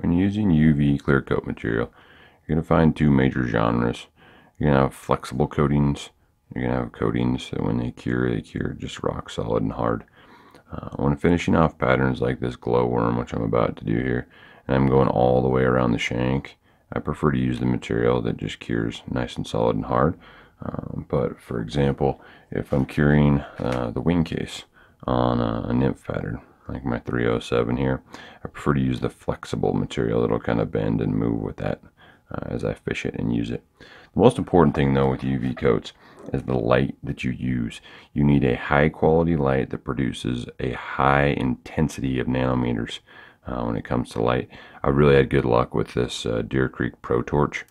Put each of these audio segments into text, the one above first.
when using UV clear coat material, you're going to find two major genres. You're going to have flexible coatings. You're going to have coatings that when they cure, they cure just rock solid and hard. Uh, when finishing off patterns like this glowworm, which I'm about to do here, and I'm going all the way around the shank, I prefer to use the material that just cures nice and solid and hard. Um, but for example, if I'm curing uh, the wing case on a, a nymph pattern, like my 307 here, I prefer to use the flexible material that'll kind of bend and move with that uh, as I fish it and use it. The most important thing though with UV coats is the light that you use. You need a high quality light that produces a high intensity of nanometers uh, when it comes to light. I really had good luck with this uh, Deer Creek Pro Torch.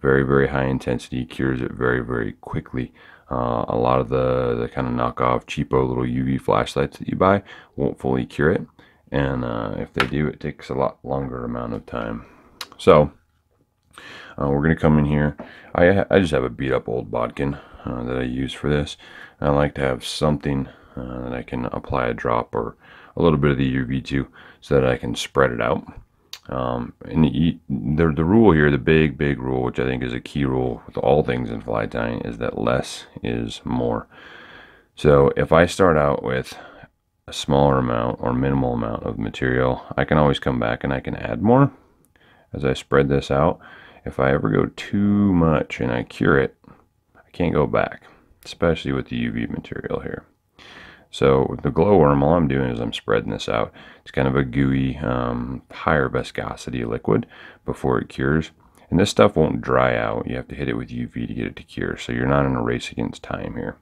Very, very high intensity, cures it very, very quickly. Uh, a lot of the, the kind of knockoff cheapo little UV flashlights that you buy won't fully cure it. And uh, if they do, it takes a lot longer amount of time. So uh, we're going to come in here. I, I just have a beat up old bodkin uh, that I use for this. I like to have something uh, that I can apply a drop or a little bit of the UV to so that I can spread it out. Um, and the, the, the rule here, the big, big rule, which I think is a key rule with all things in fly tying, is that less is more. So if I start out with a smaller amount or minimal amount of material, I can always come back and I can add more as I spread this out. If I ever go too much and I cure it, I can't go back, especially with the UV material here. So with the glowworm, all I'm doing is I'm spreading this out. It's kind of a gooey, um, higher viscosity liquid before it cures. And this stuff won't dry out. You have to hit it with UV to get it to cure. So you're not in a race against time here.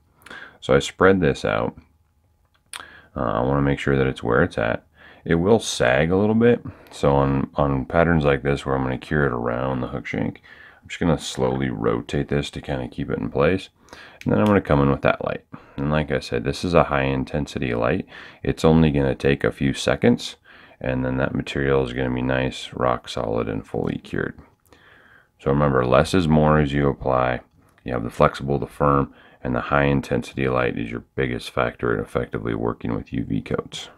So I spread this out. Uh, I want to make sure that it's where it's at. It will sag a little bit. So on, on patterns like this where I'm going to cure it around the hook shank, I'm just going to slowly rotate this to kind of keep it in place. And then I'm going to come in with that light. And like I said, this is a high intensity light. It's only going to take a few seconds. And then that material is going to be nice, rock solid, and fully cured. So remember, less is more as you apply. You have the flexible, the firm, and the high intensity light is your biggest factor in effectively working with UV coats.